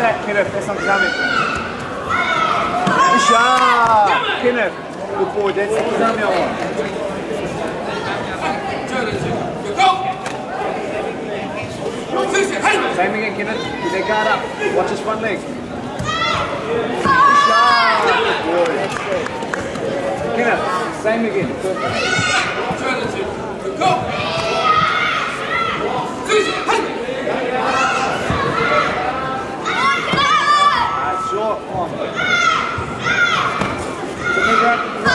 Ah. Kenneth, that's not coming. Sharp! Kenneth, good boy, that's Kizami I. Same again, Kenneth. That guard up. Watch his front leg. Good. Kenneth, same again. Ah, Move around.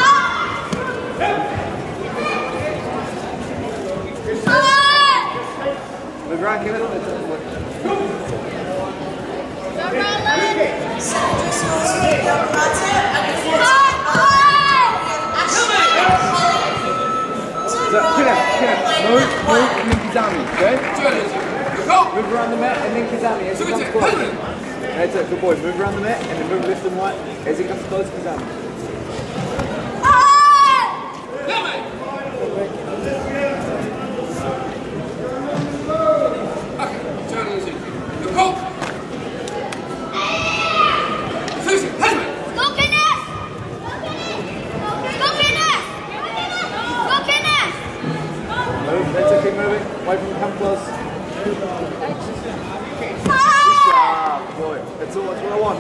Move around, the mat and then Kizami as he comes close. That's it, good boy. Move around the mat and then move left and right as he comes close, Kizami. Move, that's it, keep moving. Wait for him to come close. Sharp, boy. That's all, that's what I want.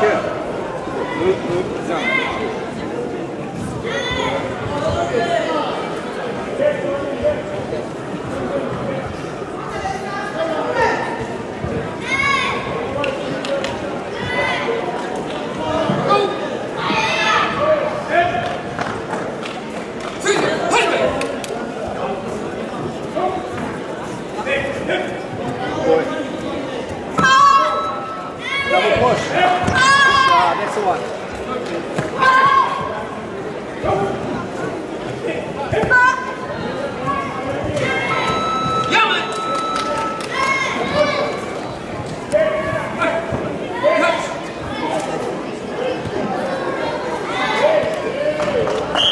Here. Move, move, Boy. Double push. Ah, the one.